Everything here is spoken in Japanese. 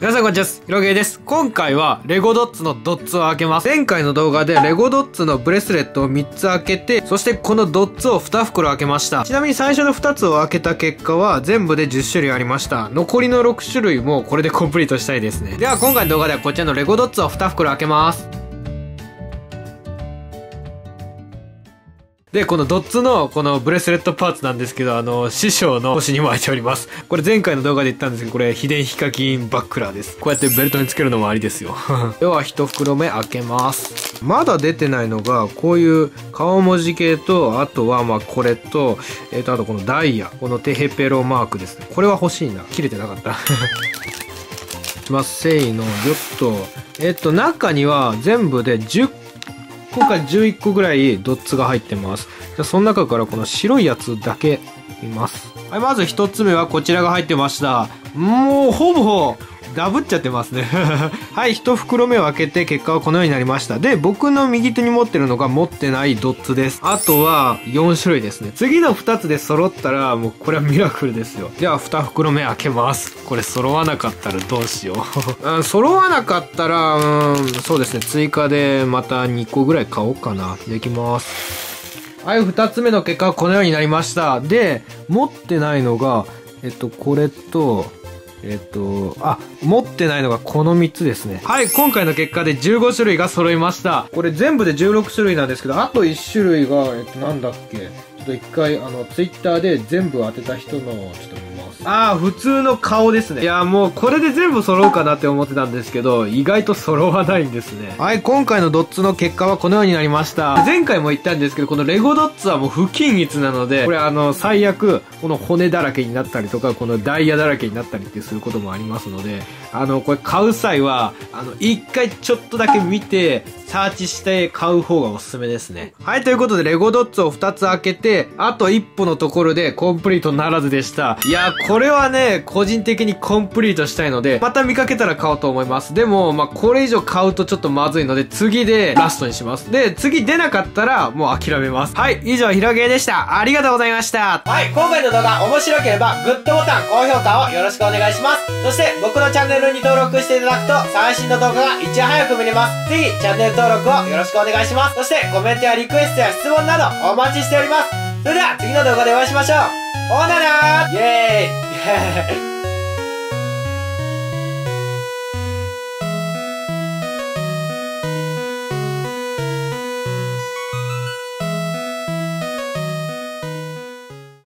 皆さんこんにちは。ひろげです。今回はレゴドッツのドッツを開けます。前回の動画でレゴドッツのブレスレットを3つ開けて、そしてこのドッツを2袋開けました。ちなみに最初の2つを開けた結果は全部で10種類ありました。残りの6種類もこれでコンプリートしたいですね。では今回の動画ではこちらのレゴドッツを2袋開けます。で、このドッツのこのブレスレットパーツなんですけど、あの、師匠の星にも開いております。これ前回の動画で言ったんですけど、これ秘伝ヒカキンバックラーです。こうやってベルトにつけるのもありですよ。では、一袋目開けます。まだ出てないのが、こういう顔文字系と、あとはまあこれと、えっ、と、あとこのダイヤ。このテヘペロマークですね。これは欲しいな。切れてなかった。いきます。せーの、よっと。えっ、と、中には全部で10今回11個ぐらいドッツが入ってます。じゃあその中からこの白いやつだけ見ます。はい、まず1つ目はこちらが入ってました。もうほぼダブっちゃってますね。はい、一袋目を開けて結果はこのようになりました。で、僕の右手に持ってるのが持ってないドッツです。あとは4種類ですね。次の2つで揃ったらもうこれはミラクルですよ。では2袋目開けます。これ揃わなかったらどうしよう。うん揃わなかったら、うん、そうですね。追加でまた2個ぐらい買おうかな。できます。はい、二つ目の結果はこのようになりました。で、持ってないのが、えっと、これと、えっと、あ、持ってないのがこの3つですね。はい、今回の結果で15種類が揃いました。これ全部で16種類なんですけど、あと1種類が、えっと、なんだっけ。ちょっと一回、あの、ツイッターで全部当てた人の、ちょっと。ああ、普通の顔ですね。いや、もうこれで全部揃うかなって思ってたんですけど、意外と揃わないんですね。はい、今回のドッツの結果はこのようになりました。前回も言ったんですけど、このレゴドッツはもう不均一なので、これあの、最悪、この骨だらけになったりとか、このダイヤだらけになったりってすることもありますので、あの、これ買う際は、あの、一回ちょっとだけ見て、サーチして買う方がおすすめですね。はい、ということで、レゴドッツを2つ開けて、あと一歩のところでコンプリートならずでした。いや、これはね、個人的にコンプリートしたいので、また見かけたら買おうと思います。でも、まあ、これ以上買うとちょっとまずいので、次でラストにします。で、次出なかったら、もう諦めます。はい、以上、ひろげでした。ありがとうございました。はい、今回の動画面白ければグッドボタン、高評価をよろしくお願いします。そして僕のチャンネルに登録していただくと最新の動画がいち早く見れます。ぜひチャンネル登録をよろしくお願いします。そしてコメントやリクエストや質問などお待ちしております。それでは次の動画でお会いしましょう。ほならーイェーイ